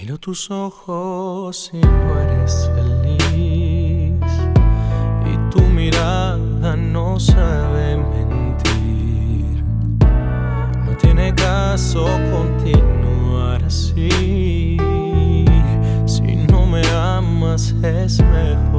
Miro tus ojos y no eres feliz. Y tu mirada no sabe mentir. No tiene caso continuar así. Si no me amas, es mejor